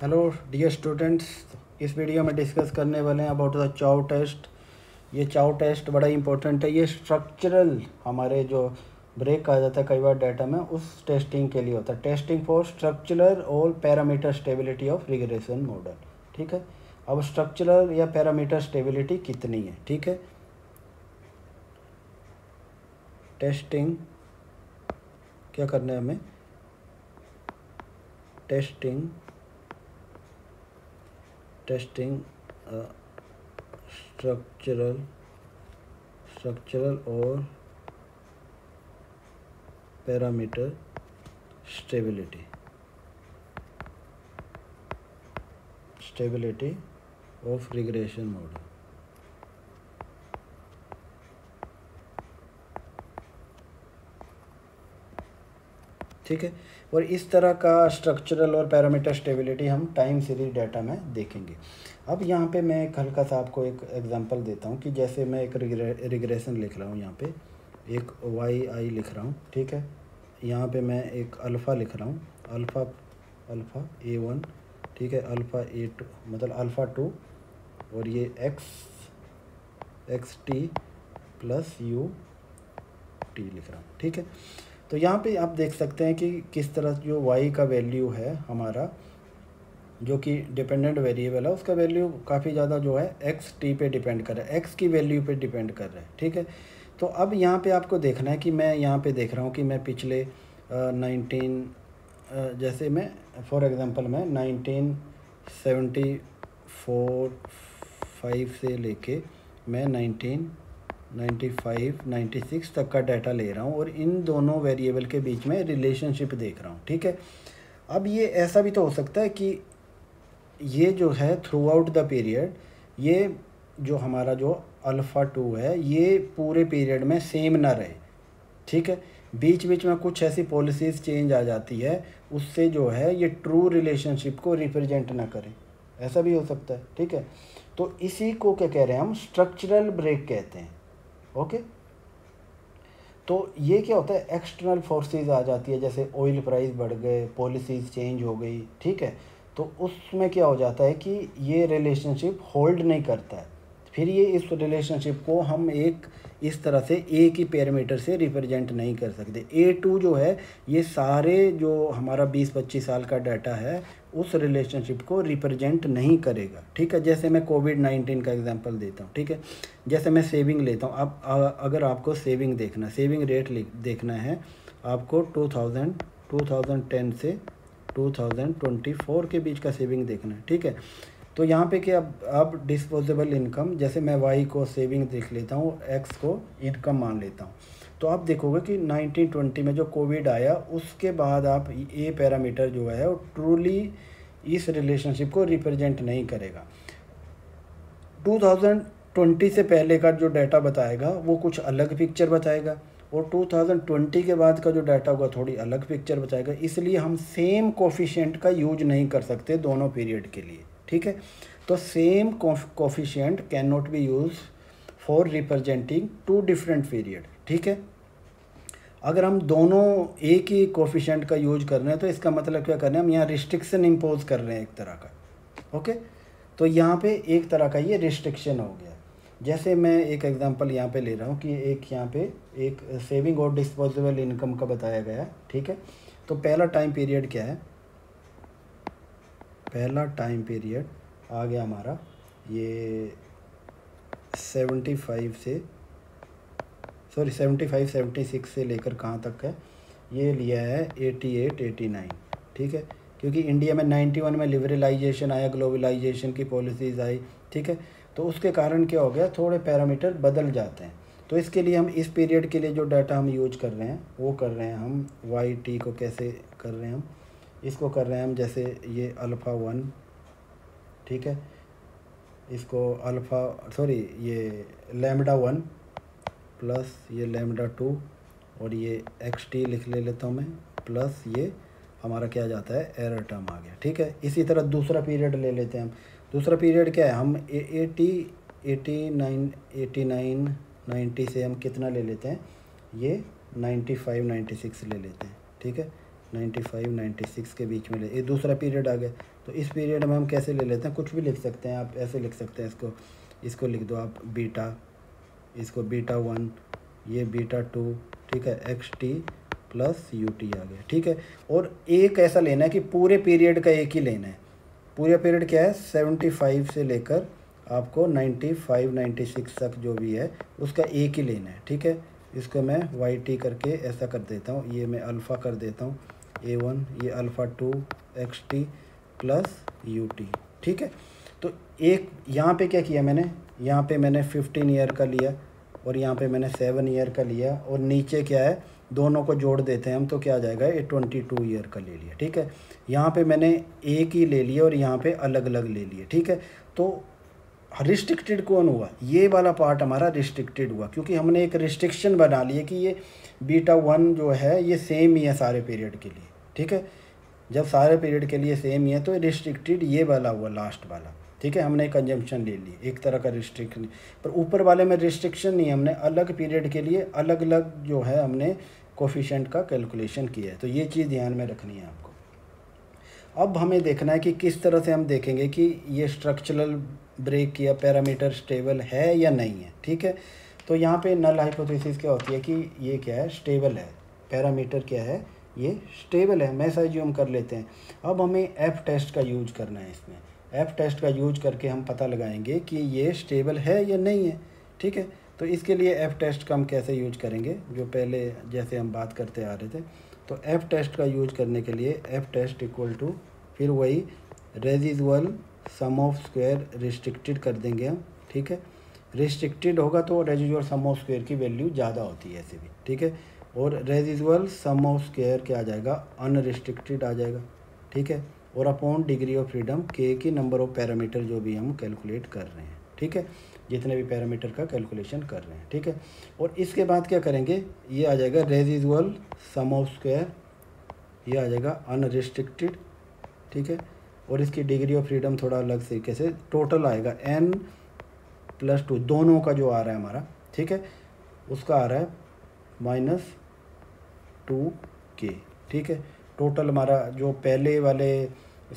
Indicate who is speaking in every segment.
Speaker 1: Hello dear students इस video में discuss करने वाले हैं अबाउट द चाउ टेस्ट ये चाउ टेस्ट बड़ा इंपॉर्टेंट है। ये स्ट्रक्चरल हमारे जो ब्रेक कहा जाता है कई बार डाटा में, उस टेस्टिंग के लिए होता है। टेस्टिंग फॉर स्ट्रक्चरल और parameter stability of regression model ठीक है? अब स्ट्रक्चरल या पैरामीटर स्टेबिलिटी कितनी है? ठीक है? टेस्टिंग क्या करना है हमें? Testing testing structural structural or parameter stability. Stability of regression model. ठीक है? और इस तरह का स्ट्रक्चरल और पैरामीटर स्टेबिलिटी हम टाइम सीरीज़ डाटा में देखेंगे। अब यहाँ पे मैं एक हल्का सा आपको एक एग्जांपल देता हूँ कि जैसे मैं एक रिग्रेशन लिख रहा हूँ यहाँ पे। एक वाई आई लिख रहा हूँ, ठीक है? यहाँ पे मैं एक अल्फ़ा लिख रहा हूँ। अल्फ़ा अल्फ़ा ए वन ठीक है? अल्फ़ा ए टू मतलब अल्फ़ा टू और ये X X T plus U T लिख रहा हूँ, ठीक है? तो यहाँ पे आप देख सकते हैं कि किस तरह जो वाई का वैल्यू है हमारा, जो कि डिपेंडेंट वेरिएबल है, उसका वैल्यू काफ़ी ज़्यादा जो है एक्स टी पे डिपेंड कर रहा है एक्स की वैल्यू पे डिपेंड कर रहा है, ठीक है? तो अब यहाँ पे आपको देखना है कि मैं यहाँ पे देख रहा हूँ कि मैं पिछले नाइनटीन जैसे मैं फॉर एग्ज़ाम्पल मैं नाइनटीन सेवेंटी फोर फाइव से लेके मैं नाइनटीन 95, 96 तक का डाटा ले रहा हूँ और इन दोनों वेरिएबल के बीच में रिलेशनशिप देख रहा हूँ ठीक है? अब ये ऐसा भी तो हो सकता है कि ये जो है थ्रू आउट द पीरियड ये जो हमारा जो अल्फ़ा टू है ये पूरे पीरियड में सेम ना रहे ठीक है? बीच बीच में कुछ ऐसी पॉलिसीज़ चेंज आ जाती है उससे जो है ये ट्रू रिलेशनशिप को रिप्रेजेंट ना करें ऐसा भी हो सकता है ठीक है? तो इसी को क्या कह रहे हैं हम? स्ट्रक्चरल ब्रेक कहते हैं। ओके तो ये क्या होता है? एक्सटर्नल फोर्सेस आ जाती है, जैसे ऑयल प्राइस बढ़ गए पॉलिसीज़ चेंज हो गई, ठीक है? तो उसमें क्या हो जाता है कि ये रिलेशनशिप होल्ड नहीं करता है। फिर ये इस रिलेशनशिप को हम एक इस तरह से ए की पैरामीटर से रिप्रेजेंट नहीं कर सकते। ए टू जो है, ये सारे जो हमारा बीस पच्चीस साल का डाटा है, उस रिलेशनशिप को रिप्रेजेंट नहीं करेगा। ठीक है? जैसे मैं कोविड नाइन्टीन का एग्जांपल देता हूँ, ठीक है? जैसे मैं सेविंग लेता हूँ, अब अगर आपको सेविंग देखना सेविंग रेट देखना है, आपको two thousand two thousand ten से टू थाउज़ेंड ट्वेंटी फोर के बीच का सेविंग देखना है, ठीक है? तो यहाँ पे क्या अब अब डिस्पोजेबल इनकम जैसे मैं वाई को सेविंग देख लेता हूँ एक्स को इनकम मान लेता हूँ। तो आप देखोगे कि 1920 में जो कोविड आया, उसके बाद आप ये पैरामीटर जो है, वो ट्रूली इस रिलेशनशिप को रिप्रेजेंट नहीं करेगा। 2020 से पहले का जो डाटा बताएगा, वो कुछ अलग पिक्चर बताएगा और 2020 के बाद का जो डाटा होगा, थोड़ी अलग पिक्चर बताएगा। इसलिए हम सेम कोफिशेंट का यूज़ नहीं कर सकते दोनों पीरियड के लिए। ठीक है? तो same coefficient can not be use for representing two different period ठीक है? अगर हम दोनों एक ही कोफिशेंट का यूज़ कर रहे हैं तो इसका मतलब क्या कर रहे हैं? हम यहाँ रिस्ट्रिक्शन इम्पोज कर रहे हैं एक तरह का, ओके? तो यहाँ पे एक तरह का ये रिस्ट्रिक्शन हो गया। जैसे मैं एक एग्जांपल यहाँ पे ले रहा हूँ कि एक यहाँ पे एक सेविंग और डिस्पोजेबल इनकम का बताया गया ठीक है? तो पहला टाइम पीरियड क्या है? पहला टाइम पीरियड आ गया हमारा। ये सेवेंटी फाइव से sorry seventy five seventy six से लेकर कहाँ तक है, ये लिया है एटी एट एटी नाइन ठीक है? क्योंकि इंडिया में नाइन्टी वन में लिबरलाइजेशन आया ग्लोबलाइजेशन की पॉलिसीज़ आई, ठीक है? तो उसके कारण क्या हो गया, थोड़े पैरामीटर बदल जाते हैं। तो इसके लिए हम इस पीरियड के लिए जो डाटा हम यूज़ कर रहे हैं, वो कर रहे हैं हम वाई टी को कैसे कर रहे हैं हम? इसको कर रहे हैं हम, जैसे ये अल्फ़ा वन ठीक है? इसको अल्फ़ा सॉरी ये लेमडा वन प्लस ये लेमडा टू और ये एक्स टी लिख ले लेता हूँ मैं प्लस ये हमारा क्या जाता है? एरर टर्म आ गया, ठीक है? इसी तरह दूसरा पीरियड ले लेते हैं हम। दूसरा पीरियड क्या है? हम eighty eighty nine eighty nine ninety से हम कितना ले लेते हैं? ये नाइन्टी फाइव नाइन्टी सिक्स ले लेते हैं, ठीक है? नाइन्टी फाइव नाइन्टी सिक्स के बीच में ले ये दूसरा पीरियड आ गया। तो इस पीरियड में हम कैसे ले लेते हैं? कुछ भी लिख सकते हैं, आप ऐसे लिख सकते हैं इसको। इसको लिख दो आप बीटा इसको बीटा वन ये बीटा टू ठीक है X T plus U T आ गया, ठीक है? और एक ऐसा लेना है कि पूरे पीरियड का एक ही लेना है। पूरा पीरियड क्या है? सेवेंटी फाइव से लेकर आपको नाइन्टी फाइव नाइन्टी सिक्स तक जो भी है, उसका एक ही लेना है, ठीक है? इसको मैं वाई टी करके ऐसा कर देता हूँ, ये मैं अल्फ़ा कर देता हूँ। ए वन ये alpha two X T plus U T ठीक है? तो एक, यहाँ पे क्या किया मैंने? यहाँ पे मैंने फिफ्टीन ईयर का लिया और यहाँ पे मैंने सेवन ईयर का लिया और नीचे क्या है? दोनों को जोड़ देते हैं हम तो क्या आ जाएगा? ये ट्वेंटी टू ईयर का ले लिया, ठीक है? यहाँ पे मैंने एक ही ले लिया और यहाँ पे अलग अलग ले लिए, ठीक है? तो रिस्ट्रिक्टेड कौन हुआ? ये वाला पार्ट हमारा रिस्ट्रिक्टेड हुआ, क्योंकि हमने एक रिस्ट्रिक्शन बना लिया कि ये बीटा वन जो है, ये सेम ही है सारे पीरियड के लिए। ठीक है? जब सारे पीरियड के लिए सेम ही है तो रिस्ट्रिक्टेड ये वाला हुआ लास्ट वाला। ठीक है? हमने कंजम्पशन ले ली, एक तरह का रिस्ट्रिक्शन पर ऊपर वाले में रिस्ट्रिक्शन नहीं हमने, अलग पीरियड के लिए अलग अलग जो है हमने कोफिशेंट का कैलकुलेशन किया है। तो ये चीज़ ध्यान में रखनी है आपको। अब हमें देखना है कि किस तरह से हम देखेंगे कि ये स्ट्रक्चरल ब्रेक या पैरामीटर स्टेबल है या नहीं है। ठीक है? तो यहाँ पे नल हाइपोथेसिस क्या होती है कि ये क्या है? स्टेबल है। पैरामीटर क्या है? ये स्टेबल है मैं जूम कर लेते हैं। अब हमें एफ़ टेस्ट का यूज़ करना है इसमें। एफ़ टेस्ट का यूज़ करके हम पता लगाएँगे कि ये स्टेबल है या नहीं है, ठीक है? तो इसके लिए एफ़ टेस्ट का हम कैसे यूज़ करेंगे? जो पहले जैसे हम बात करते आ रहे थे। तो एफ़ टेस्ट का यूज़ करने के लिए एफ़ टेस्ट इक्वल टू फिर वही residual sum of square restricted कर देंगे हम, ठीक है? रिस्ट्रिक्टेड होगा तो रेजिजुअल सम ऑफ़ स्क्वायर की वैल्यू ज़्यादा होती है ऐसे भी, ठीक है? और रेजिजुअल सम ऑफ़ स्क्वायर क्या आ जाएगा? अनरिस्ट्रिक्टेड आ जाएगा। ठीक है? और अपॉन डिग्री ऑफ़ फ्रीडम के की नंबर ऑफ़ पैरामीटर जो भी हम कैलकुलेट कर रहे हैं। ठीक है? जितने भी पैरामीटर का कैलकुलेशन कर रहे हैं। ठीक है? और इसके बाद क्या करेंगे? ये आ जाएगा रेजिजुअल सम ऑफ़ स्क्वायर ये आ जाएगा अनरिस्ट्रिक्टेड ठीक है? और इसकी डिग्री ऑफ़ फ्रीडम थोड़ा अलग तरीके से टोटल आएगा। एन प्लस टू दोनों का जो आ रहा है हमारा। ठीक है? उसका आ रहा है माइनस टू के ठीक है? टोटल हमारा जो पहले वाले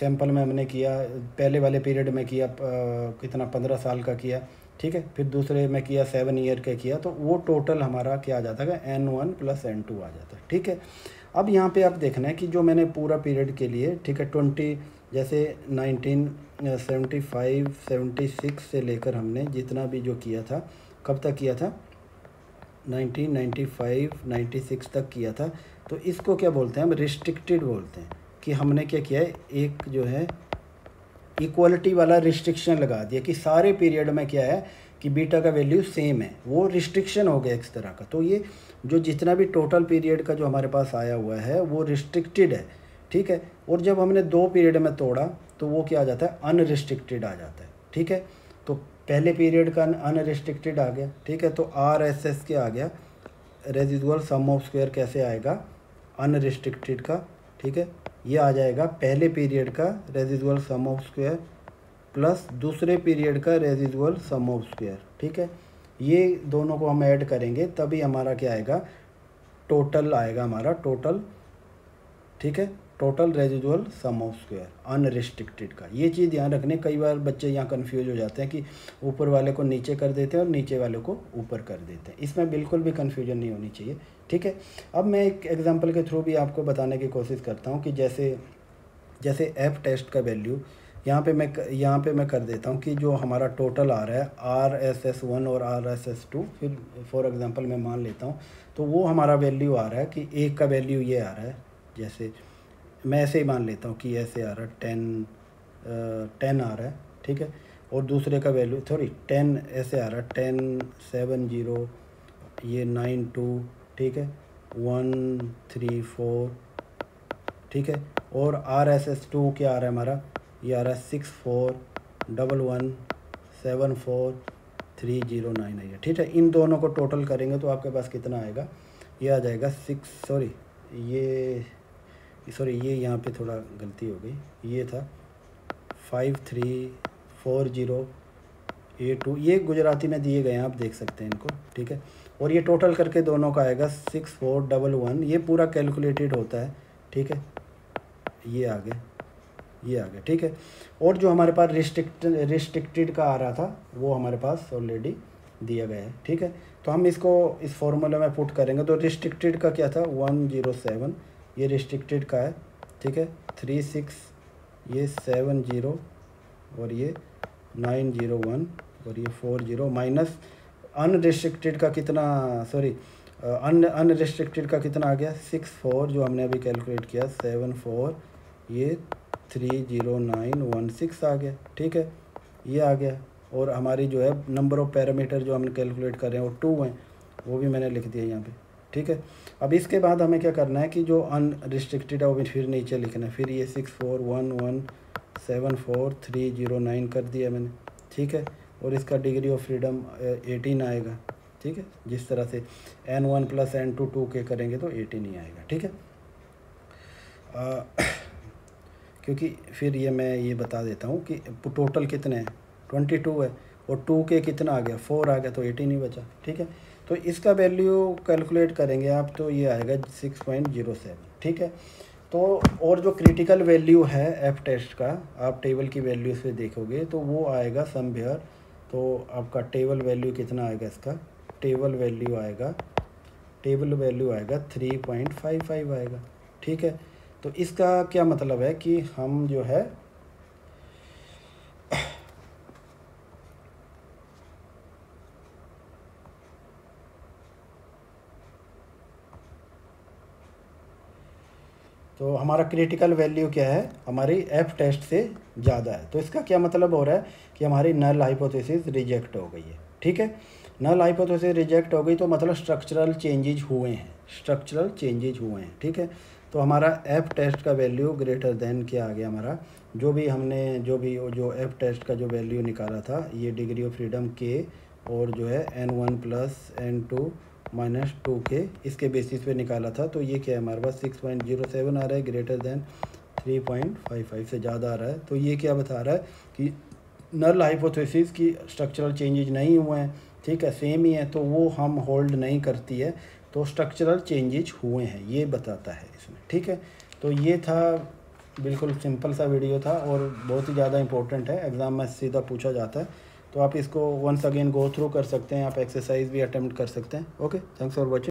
Speaker 1: सैंपल में हमने किया पहले वाले पीरियड में किया आ, कितना पंद्रह साल का किया ठीक है? फिर दूसरे में किया सेवन ईयर का किया तो वो टोटल हमारा क्या आ जाता है? N one plus N two आ जाता है ठीक है? अब यहाँ पे आप देखना है कि जो मैंने पूरा पीरियड के लिए ठीक है ट्वेंटी जैसे nineteen seventy five seventy six से लेकर हमने जितना भी जो किया था कब तक किया था? Nineteen ninety five, ninety six तक किया था। तो इसको क्या बोलते हैं? हम रिस्ट्रिक्टेड बोलते हैं कि हमने क्या किया है? एक जो है इक्वलिटी वाला रिस्ट्रिक्शन लगा दिया कि सारे पीरियड में क्या है कि बीटा का वैल्यू सेम है। वो रिस्ट्रिक्शन हो गया इस तरह का। तो ये जो जितना भी टोटल पीरियड का जो हमारे पास आया हुआ है, वो रिस्ट्रिक्टेड है। ठीक है? और जब हमने दो पीरियड में तोड़ा तो वो क्या आ जाता है? अनरिस्ट्रिक्टेड आ जाता है। ठीक है? तो पहले पीरियड का अनरिस्ट्रिक्टेड आ गया, ठीक है? तो आर एस एस के आ गया। रेजिजुअल सम ऑफ़ स्क्वायर कैसे आएगा? अनरिस्ट्रिक्टेड का, ठीक है? ये आ जाएगा पहले पीरियड का residual sum of square plus दूसरे पीरियड का रेजिजुअल सम ऑफ़ स्क्वायर ठीक है? ये दोनों को हम ऐड करेंगे, तभी हमारा क्या आएगा? टोटल आएगा हमारा टोटल ठीक है? Total residual sum of square unrestricted का। ये चीज़ ध्यान रखने, कई बार बच्चे यहाँ कन्फ्यूज़ हो जाते हैं कि ऊपर वाले को नीचे कर देते हैं और नीचे वाले को ऊपर कर देते हैं। इसमें बिल्कुल भी कन्फ्यूज़न नहीं होनी चाहिए, ठीक है? अब मैं एक एग्ज़ाम्पल के थ्रू भी आपको बताने की कोशिश करता हूँ कि जैसे जैसे एफ़ टेस्ट का वैल्यू यहाँ पे मैं, यहाँ पे मैं कर देता हूँ कि जो हमारा टोटल आ रहा है आर एस एस वन और आर एस एस टू फिर फॉर एग्जांपल मैं मान लेता हूँ तो वो हमारा वैल्यू आ रहा है कि एक का वैल्यू ये आ रहा है, जैसे मैं ऐसे ही मान लेता हूँ कि ऐसे आ रहा है टेन टेन आ रहा है, ठीक है? और दूसरे का वैल्यू सॉरी टेन ऐसे आ रहा है टेन सेवन ज़ीरो ये नाइन टू ठीक है? वन थ्री फोर ठीक है? और आर एस एस टू क्या आ रहा है हमारा? ये आ रहा है six four double one seven four three zero nine आइए ठीक है? इन दोनों को टोटल करेंगे तो आपके पास कितना आएगा? ये आ जाएगा सिक्स सॉरी ये सॉरी ये यहाँ पे थोड़ा गलती हो गई। ये था five three four zero A two ये गुजराती में दिए गए हैं, आप देख सकते हैं इनको, ठीक है? और ये टोटल करके दोनों का आएगा सिक्स फोर डबल वन ये पूरा कैलकुलेटेड होता है, ठीक है? ये आ गया ये आ गया ठीक है? और जो हमारे पास रिस्ट्रिक्ट रिस्ट्रिक्टेड का आ रहा था, वो हमारे पास ऑलरेडी दिया गया है, ठीक है? तो हम इसको इस फॉर्मूले में पुट करेंगे। तो रिस्ट्रिक्टेड का क्या था? वन ज़ीरो सेवन ये रिस्ट्रिक्टेड का है, ठीक है? थ्री सिक्स ये सेवन ज़ीरो और ये नाइन ज़ीरो वन और ये फोर ज़ीरो माइनस अनरिस्ट्रिक्टेड का कितना सॉरी अन अनरिस्ट्रिक्टेड का कितना आ गया? सिक्स फोर जो हमने अभी कैलकुलेट किया सेवन फोर ये three zero nine one six आ गया, ठीक है? ये आ गया और हमारी जो है नंबर ऑफ़ पैरामीटर जो हम कैलकुलेट कर रहे हैं वो टू हैं, वो भी मैंने लिख दिया यहाँ पे। ठीक है? अब इसके बाद हमें क्या करना है कि जो अनरिस्ट्रिक्टेड है वो फिर नीचे लिखना है। फिर ये six four one one seven four three zero nine कर दिया मैंने। ठीक है? और इसका डिग्री ऑफ़ फ्रीडम एटीन आएगा। ठीक है? जिस तरह से N one plus N two two के करेंगे तो एटीन ही आएगा। ठीक है? आ, क्योंकि फिर ये मैं ये बता देता हूँ कि टोटल कितने हैं? ट्वेंटी टू है। और टू के कितना आ गया? फोर आ गया तो एटीन ही बचा। ठीक है? तो इसका वैल्यू कैलकुलेट करेंगे आप तो ये आएगा सिक्स पॉइंट ज़ीरो सेवन ठीक है? तो और जो क्रिटिकल वैल्यू है एफ़ टेस्ट का, आप टेबल की वैल्यू से देखोगे तो वो आएगा समवेयर तो आपका टेबल वैल्यू कितना आएगा इसका? टेबल वैल्यू आएगा टेबल वैल्यू आएगा थ्री पॉइंट फाइव फाइव आएगा, ठीक है? तो इसका क्या मतलब है कि हम जो है तो हमारा क्रिटिकल वैल्यू क्या है? हमारी एफ़ टेस्ट से ज़्यादा है। तो इसका क्या मतलब हो रहा है कि हमारी नल हाइपोथेसिस रिजेक्ट हो गई है। ठीक है? नल हाइपोथेसिस रिजेक्ट हो गई तो मतलब स्ट्रक्चरल चेंजेज हुए हैं। स्ट्रक्चरल चेंजेज हुए हैं। ठीक है? तो हमारा एफ़ टेस्ट का वैल्यू ग्रेटर देन क्या आ गया हमारा? जो भी हमने, जो भी जो एफ़ टेस्ट का जो वैल्यू निकाला था, ये डिग्री ऑफ़ फ्रीडम के और जो है N one plus N two minus two के इसके बेसिस पे निकाला था तो ये क्या है हमारे पास सिक्स पॉइंट ज़ीरो सेवन आ रहा है greater than three point five five से ज़्यादा आ रहा है। तो ये क्या बता रहा है कि नल हाइपोथेसिस की स्ट्रक्चरल चेंजेज नहीं हुए हैं, ठीक है सेम ही है तो वो हम होल्ड नहीं करती है तो स्ट्रक्चरल चेंजेज हुए हैं, ये बताता है इसमें, ठीक है। तो ये था, बिल्कुल सिंपल सा वीडियो था और बहुत ही ज़्यादा इंपॉर्टेंट है एग्ज़ाम में सीधा पूछा जाता है। तो आप इसको वंस अगेन गो थ्रू कर सकते हैं, आप एक्सरसाइज भी अटैम्प्ट कर सकते हैं। Okay thanks for watching